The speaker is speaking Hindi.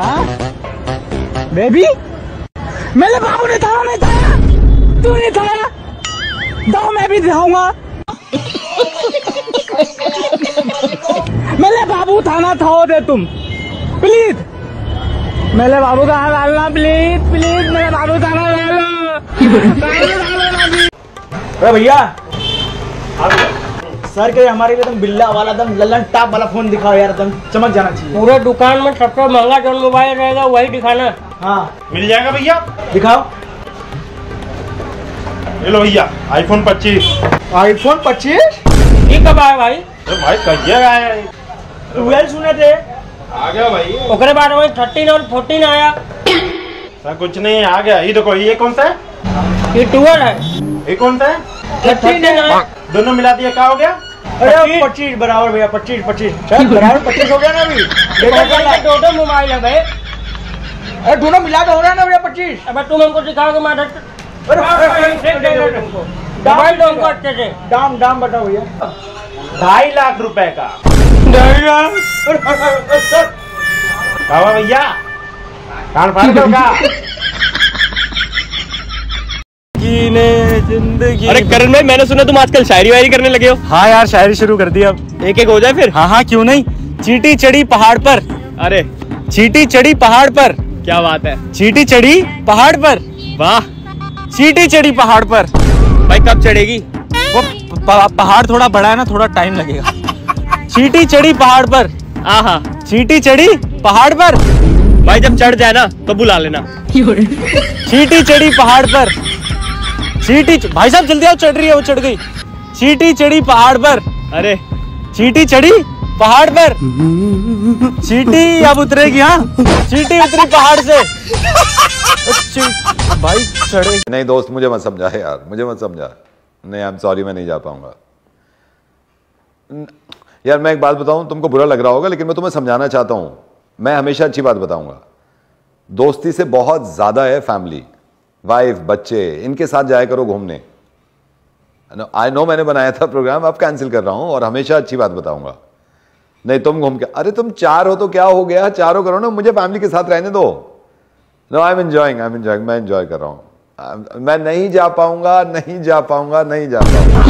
हाँ? बेबी? मेरे बाबू ने थाना नहीं थाया तू नहीं थाया दो मैं भी दिखाऊँगा। मेरे बाबू थाना थाओ दे तुम। प्लीज़ मेरे बाबू का हाथ डालना प्लीज़ प्लीज़ मेरे बाबू थाना डालो अरे भैया सर के हमारे लिए एकदम बिल्ला वाला एकदम लल्लन टॉप वाला फ़ोन दिखाओ यार एकदम चमक जाना चाहिए। पूरे दुकान में सबसे महँगा जो मोबाइल रहेगा वही दिखाना। हाँ। मिल जाएगा भैया? दिखाओ। ये लो भैया आईफोन 25 आईफोन 25 ये कब आया भाई? अरे भाई कहिए आया है। ट्वेल्व सुने थे। आ गया भाई। ओकरे बाद में थर्टीन और फोर्टीन आया। सर कुछ नहीं आ गया। ये देखो ये कौन सा है? ये ट्वेल्व है। ये कौन सा है? थर्टीन है। दोनों मिला दिया क्या हो गया? अरे पच्चीस। बराबर भैया पच्चीस पच्चीस। बराबर पच्चीस हो गया ना अभी। दो दो मोबाइल है भाई। अरे दोनों मिला के हो रहा है ना भैया पच्चीस। अब तुम हमको दिखाओगे मैं मोबाइल दो हमको अच्छे से। दाम दाम बताओ भैया। ढाई लाख रुपए का। बाबा भैया कान फाड़ दो का ज़िंदगी अरे करण भाई मैंने सुना तुम आजकल शायरी वायरी करने लगे हो। हाँ यार शायरी शुरू कर दी अब। एक एक हो जाए फिर। हाँ हाँ क्यों नहीं? चीटी चढ़ी पहाड़ पर। अरे। चीटी चढ़ी पहाड़ पर। क्या बात है। चीटी चढ़ी पहाड़ पर। वाह। चीटी चढ़ी पहाड़ पर। भाई कब चढ़ेगी? वो पहाड़ थोड़ा बड़ा है ना थोड़ा टाइम लगेगा। चीटी चढ़ी पहाड़ पर। आहा चीटी चढ़ी पहाड़ पर। भाई जब चढ़ जाए ना तो बुला लेना। चीटी चढ़ी पहाड़ पर। चीटी भाई साहब जल्दी आओ चढ़ रही है वो चढ़ गई। चीटी चढ़ी पहाड़ पर। अरे। चीटी चढ़ी पहाड़ पर। चीटी अब उतरेगी हाँ? चीटी उतरी पहाड़ से। भाई चढ़े। नहीं दोस्त मुझे मत समझा यार मुझे मत समझा। नहीं आई एम सॉरी मैं नहीं जा पाऊँगा। यार मैं एक बात बताऊँ तुमको बुरा लग रहा होगा लेकिन मैं तुम्हें समझाना चाहता हूँ। मैं हमेशा अच्छी बात बताऊँगा। दोस्ती से बहुत ज़्यादा है फैमिली वाइफ बच्चे, इनके साथ जाया करो घूमने। आई नो मैंने बनाया था प्रोग्राम अब कैंसिल कर रहा हूँ और हमेशा अच्छी बात बताऊँगा। नहीं, तुम घूम के, अरे तुम चार हो तो क्या हो गया? चारों करो ना, मुझे फैमिली के साथ रहने दो। No I am enjoying I am enjoying मैं एंजॉय कर रहा हूँ। मैं नहीं जा पाऊँगा, नहीं जा पाऊँगा, नहीं जा पाऊँगा।